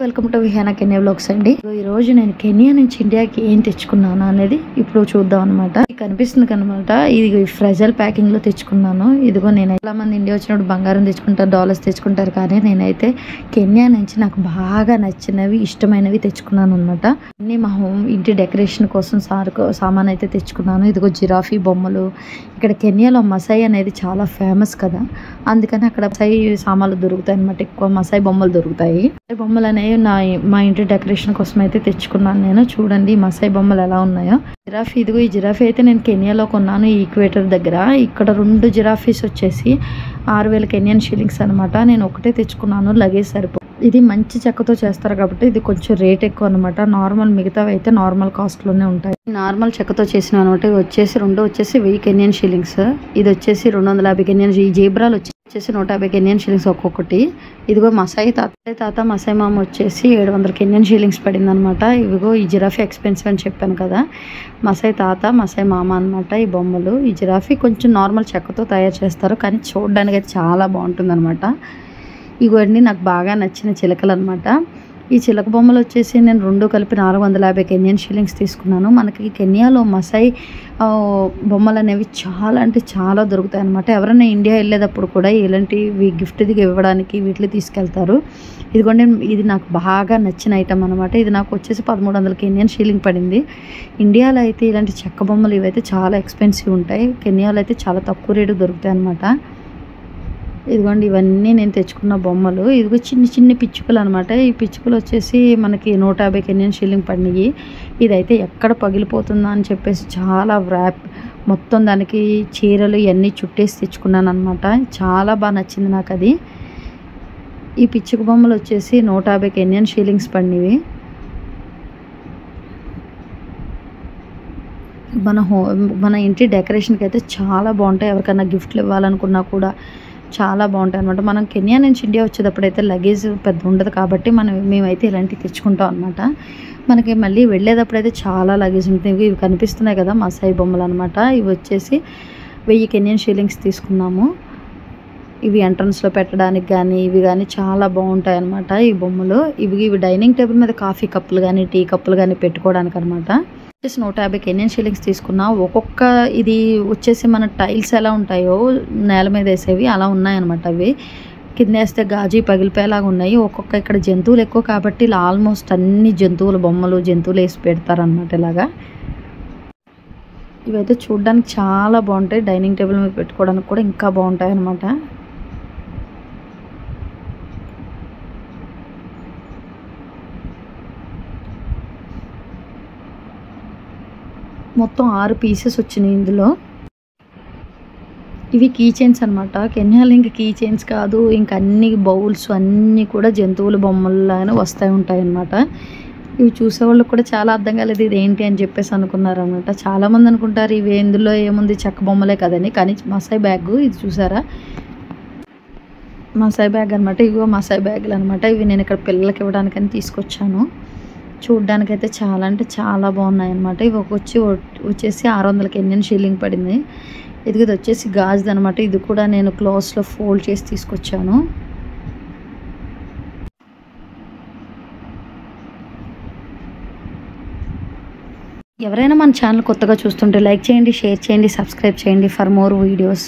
Welcome to Vihana Kenya blogs అండి. ఈ రోజు నేను కెన్యా నుంచి ఇండియాకి ఏం తెచ్చుకున్నాను అనేది ఇప్పుడు చూద్దాం అనమాట కనిపిస్తుంది కనమాట. ఇది ఫ్రెజల్ ప్యాకింగ్లో తెచ్చుకున్నాను. ఇదిగో నేను చాలా మంది ఇండియా వచ్చినప్పుడు బంగారం తెచ్చుకుంటారు డాలర్స్ తెచ్చుకుంటారు కానీ నేనైతే కెన్యా నుంచి నాకు బాగా నచ్చినవి ఇష్టమైనవి తెచ్చుకున్నాను అనమాట అన్ని మా హోమ్ ఇంటి డెకరేషన్ కోసం సార్ సామాన్ అయితే తెచ్చుకున్నాను. ఇదిగో జిరాఫీ బొమ్మలు ఇక్కడ కెన్యాలో మసాయి అనేది చాలా ఫేమస్ కదా. అందుకని అక్కడ మసాయి సామాన్లు దొరుకుతాయి అనమాట ఎక్కువ మసాయి బొమ్మలు దొరుకుతాయి. మసాయి బొమ్మలు అనేవి నా మా ఇంటి డెకరేషన్ కోసం అయితే తెచ్చుకున్నాను నేను. చూడండి మసాయి బొమ్మలు ఎలా ఉన్నాయో. జిరాఫీ ఇదిగో ఈ జిరాఫీ అయితే నేను కెన్యాలో కొన్నాను ఈ ఈక్వేటర్ దగ్గర. ఇక్కడ రెండు జిరాఫీస్ వచ్చేసి ఆరు వేల కెన్యన్ షీలింగ్స్ అనమాట నేను ఒకటే తెచ్చుకున్నాను. లగేజ్ సరిపో ఇది మంచి చెక్కతో చేస్తారు కాబట్టి ఇది కొంచెం రేట్ ఎక్కువ అనమాట నార్మల్ మిగతావి అయితే నార్మల్ కాస్ట్లోనే ఉంటాయి. నార్మల్ చెక్కతో చేసిన అనమాట. ఇవి వచ్చేసి రెండు వచ్చేసి వెయ్యి కెన్యన్ షిల్లింగ్స్. ఇది వచ్చేసి రెండు వందల యాభై కెన్యన్ ఈ జీబ్రాలు వచ్చేసి నూట యాభై కెన్యన్ షిల్లింగ్స్ ఒక్కొక్కటి. ఇదిగో మసాయి తాత తాత మసాయి మామ వచ్చేసి ఏడు వందల కెన్యన్ షిల్లింగ్స్ పడింది అనమాట ఇవిగో ఈ జిరాఫీ ఎక్స్పెన్సివ్ అని చెప్పాను కదా. మసాయి తాత మసాయి మామ అనమాట ఈ బొమ్మలు. ఈ జిరాఫీ కొంచెం నార్మల్ చెక్కతో తయారు చేస్తారు. కానీ చూడడానికి అయితే చాలా బాగుంటుంది అనమాట ఇవన్నీ నాకు బాగా నచ్చిన చిలకలు అనమాట ఈ చిలక బొమ్మలు వచ్చేసి నేను రెండు కలిపి నాలుగు వందల యాభై కెన్యన్ షిల్లింగ్స్ తీసుకున్నాను. మనకి కెన్యాలో మసాయి బొమ్మలు అనేవి చాలా అంటే చాలా దొరుకుతాయి అనమాట ఎవరైనా ఇండియా వెళ్ళేటప్పుడు కూడా ఇలాంటివి గిఫ్ట్ దిగి ఇవ్వడానికి వీటిని తీసుకెళ్తారు. ఇదిగోండి ఇది నాకు బాగా నచ్చిన ఐటమ్ అనమాట ఇది నాకు వచ్చేసి పదమూడు వందల కెన్యన్ షీలింగ్ పడింది. ఇండియాలో అయితే ఇలాంటి చెక్క బొమ్మలు ఇవైతే చాలా ఎక్స్పెన్సివ్ ఉంటాయి. కెన్యాలో అయితే చాలా తక్కువ రేటు దొరుకుతాయి అనమాట ఇదిగోండి ఇవన్నీ నేను తెచ్చుకున్న బొమ్మలు. ఇదిగో చిన్న చిన్న పిచ్చుకలు అనమాట ఈ పిచ్చుకలు వచ్చేసి మనకి నూట యాభై కెన్యన్ షీలింగ్ పడినాయి. ఇదైతే ఎక్కడ పగిలిపోతుందా అని చెప్పేసి చాలా వ్రాప్ మొత్తం దానికి చీరలు ఇవన్నీ చుట్టేసి తెచ్చుకున్నాను అనమాట చాలా బాగా నచ్చింది నాకు అది ఈ పిచ్చుక బొమ్మలు వచ్చేసి నూట యాభై కెన్యన్ షీలింగ్స్ పడినవి. మన హో మన ఇంటి డెకరేషన్కి అయితే చాలా బాగుంటాయి. ఎవరికైనా గిఫ్ట్లు ఇవ్వాలనుకున్నా కూడా. చాలా బాగుంటాయి అనమాట మనం కెన్యా నుంచి ఇండియా వచ్చేటప్పుడు అయితే లగేజ్ పెద్ద ఉండదు కాబట్టి మనం మేమైతే ఇలాంటివి తెచ్చుకుంటాం అనమాట మనకి మళ్ళీ వెళ్ళేటప్పుడు అయితే చాలా లగేజ్ ఉంటుంది. ఇవి కనిపిస్తున్నాయి కదా మసాయి బొమ్మలు అనమాట ఇవి వచ్చేసి వెయ్యి కెన్యన్ షీలింగ్స్ తీసుకున్నాము. ఇవి ఎంట్రన్స్లో పెట్టడానికి కానీ ఇవి కానీ చాలా బాగుంటాయి అనమాట ఈ బొమ్మలు. ఇవి ఇవి డైనింగ్ టేబుల్ మీద కాఫీ కప్పులు కానీ టీ కప్పులు కానీ పెట్టుకోవడానికి అనమాట వచ్చేసి నూట యాభై ఎన్ని షీలింగ్స్ తీసుకున్నా ఒక్కొక్క ఇది వచ్చేసి మన టైల్స్ ఎలా ఉంటాయో నేల మీద వేసేవి అలా ఉన్నాయన్నమాట అవి. కింద వేస్తే గాజీ పగిలిపోయేలాగా ఉన్నాయి. ఒక్కొక్క ఇక్కడ జంతువులు ఎక్కువ కాబట్టి ఇలా ఆల్మోస్ట్ అన్ని జంతువుల బొమ్మలు జంతువులు వేసి పెడతారనమాట ఇలాగా. ఇవైతే చూడడానికి చాలా బాగుంటాయి. డైనింగ్ టేబుల్ మీద పెట్టుకోవడానికి కూడా ఇంకా బాగుంటాయి అనమాట మొత్తం ఆరు పీసెస్ వచ్చినాయి ఇందులో. ఇవి కీ చైన్స్ అనమాట కెన్యాలు ఇంక కీ చైన్స్ కాదు ఇంక అన్ని బౌల్స్ అన్నీ కూడా జంతువుల బొమ్మల్లాగానే వస్తూ ఉంటాయి అన్నమాట ఇవి చూసేవాళ్ళకి కూడా చాలా అర్థం కాలేదు ఇది ఏంటి అని చెప్పేసి అనుకున్నారు అనమాట చాలామంది అనుకుంటారు ఇవి ఇందులో ఏముంది చెక్క బొమ్మలే కదని. కానీ మసాయి బ్యాగ్ ఇది చూసారా? మసాయి బ్యాగ్ అనమాట ఇగో మసాయి బ్యాగులు అనమాట ఇవి నేను ఇక్కడ పిల్లలకి ఇవ్వడానికని తీసుకొచ్చాను. చూడ్డానికైతే చాలా అంటే చాలా బాగున్నాయి అనమాట ఇవి ఒక వచ్చి వచ్చేసి ఆరు వందలకి ఎన్ని షీలింగ్ పడింది. ఇది ఇది వచ్చేసి గాజుది అనమాట ఇది కూడా నేను క్లాత్స్లో ఫోల్డ్ చేసి తీసుకొచ్చాను. ఎవరైనా మన ఛానల్ కొత్తగా చూస్తుంటే లైక్ చేయండి షేర్ చేయండి సబ్స్క్రైబ్ చేయండి ఫర్ మోర్ వీడియోస్.